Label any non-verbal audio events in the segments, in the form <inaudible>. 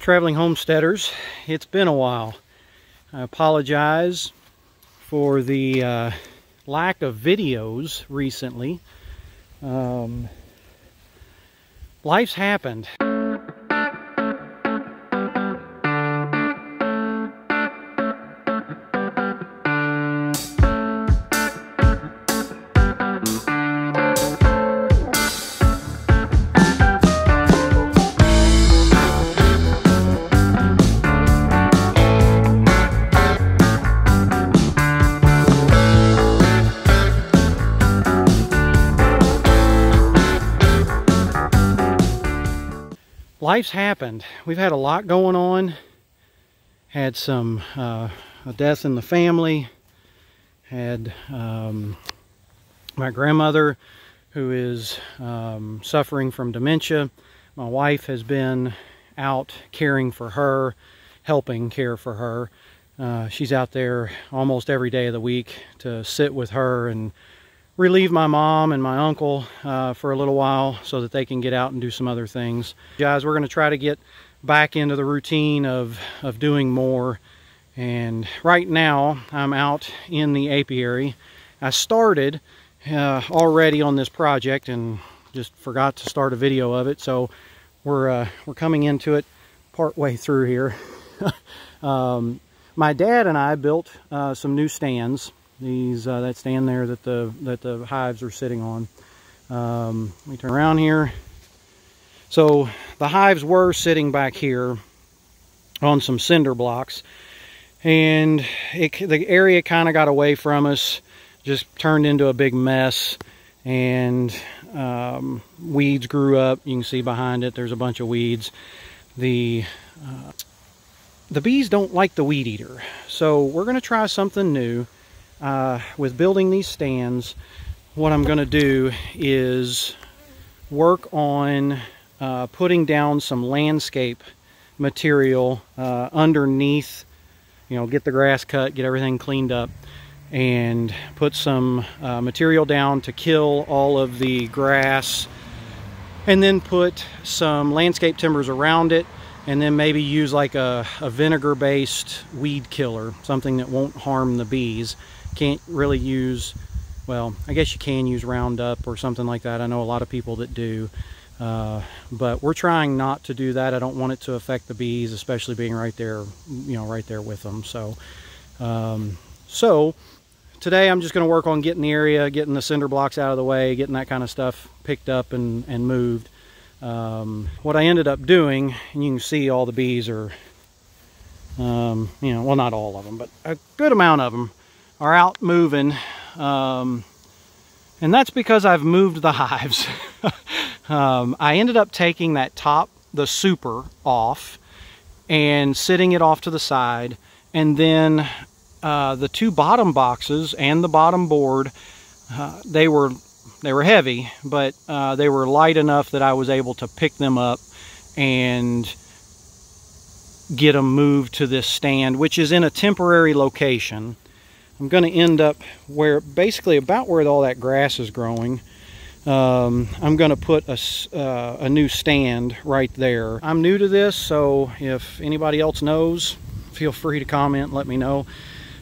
traveling homesteaders. It's been a while. I apologize for the uh, lack of videos recently. Um, life's happened. Life's happened. We've had a lot going on. Had some uh, a death in the family. Had um, my grandmother who is um, suffering from dementia. My wife has been out caring for her, helping care for her. Uh, she's out there almost every day of the week to sit with her and relieve my mom and my uncle uh, for a little while so that they can get out and do some other things. Guys, we're going to try to get back into the routine of, of doing more. And right now, I'm out in the apiary. I started uh, already on this project and just forgot to start a video of it. So we're, uh, we're coming into it part way through here. <laughs> um, my dad and I built uh, some new stands these uh, that stand there that the that the hives are sitting on. Um, let me turn around here. So the hives were sitting back here on some cinder blocks, and it, the area kind of got away from us, just turned into a big mess, and um, weeds grew up. You can see behind it, there's a bunch of weeds. The uh, the bees don't like the weed eater, so we're going to try something new uh, with building these stands, what I'm going to do is work on uh, putting down some landscape material uh, underneath, you know, get the grass cut, get everything cleaned up, and put some uh, material down to kill all of the grass, and then put some landscape timbers around it, and then maybe use like a, a vinegar-based weed killer, something that won't harm the bees can't really use, well, I guess you can use Roundup or something like that. I know a lot of people that do. Uh, but we're trying not to do that. I don't want it to affect the bees, especially being right there, you know, right there with them. So, um, so today I'm just going to work on getting the area, getting the cinder blocks out of the way, getting that kind of stuff picked up and, and moved. Um, what I ended up doing, and you can see all the bees are, um, you know, well, not all of them, but a good amount of them are out moving. Um, and that's because I've moved the <laughs> hives. um, I ended up taking that top, the super, off and sitting it off to the side. And then uh, the two bottom boxes and the bottom board, uh, they were they were heavy, but uh, they were light enough that I was able to pick them up and get them moved to this stand, which is in a temporary location. I'm going to end up where basically about where all that grass is growing. Um, I'm going to put a, uh, a new stand right there. I'm new to this, so if anybody else knows, feel free to comment, let me know.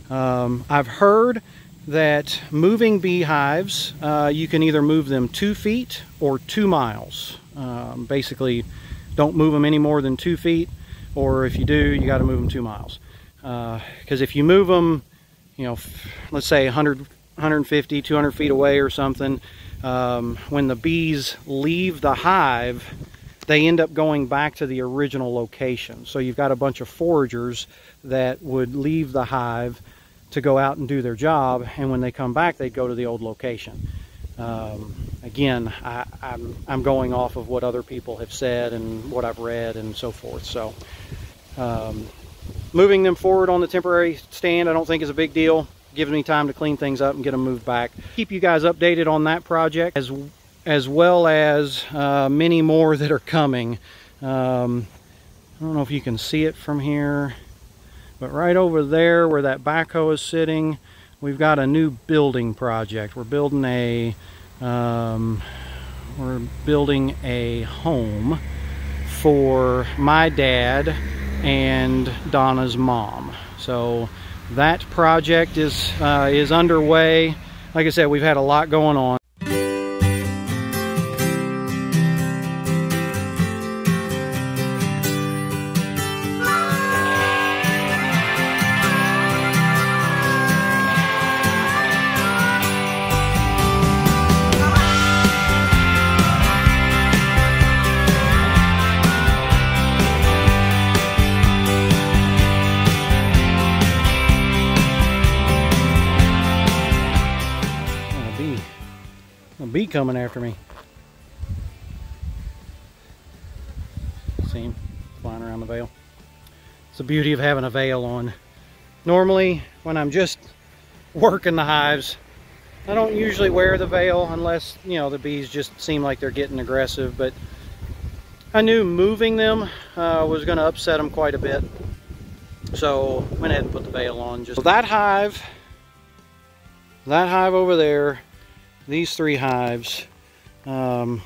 Um, I've heard that moving beehives, uh, you can either move them two feet or two miles. Um, basically, don't move them any more than two feet, or if you do, you got to move them two miles. Because uh, if you move them you know, let's say 100, 150, 200 feet away or something, um, when the bees leave the hive, they end up going back to the original location. So you've got a bunch of foragers that would leave the hive to go out and do their job, and when they come back, they go to the old location. Um, again, I, am I'm, I'm going off of what other people have said and what I've read and so forth. So um, moving them forward on the temporary stand I don't think is a big deal. Gives me time to clean things up and get them moved back. Keep you guys updated on that project as, as well as uh, many more that are coming. Um, I don't know if you can see it from here, but right over there where that backhoe is sitting, we've got a new building project. We're building a, um, we're building a home for my dad and Donna's mom. So that project is uh, is underway. Like I said, we've had a lot going on. Bee A bee coming after me. See him flying around the veil. It's the beauty of having a veil on. Normally, when I'm just working the hives, I don't usually wear the veil unless, you know, the bees just seem like they're getting aggressive, but I knew moving them uh, was going to upset them quite a bit. So went ahead and put the veil on. Just that hive, that hive over there, these three hives. Um,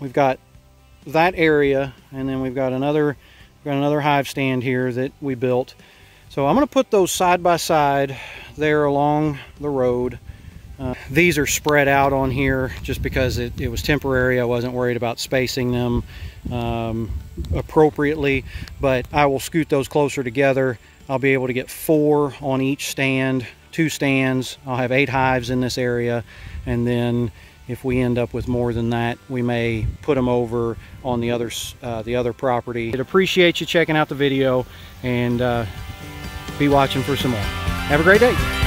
we've got that area and then we've got another got another hive stand here that we built. So I'm going to put those side by side there along the road. Uh, these are spread out on here just because it, it, was temporary. I wasn't worried about spacing them um, appropriately, but I will scoot those closer together. I'll be able to get four on each stand, two stands. I'll have eight hives in this area and then if we end up with more than that we may put them over on the other uh, the other property. I'd appreciate you checking out the video and uh, be watching for some more. Have a great day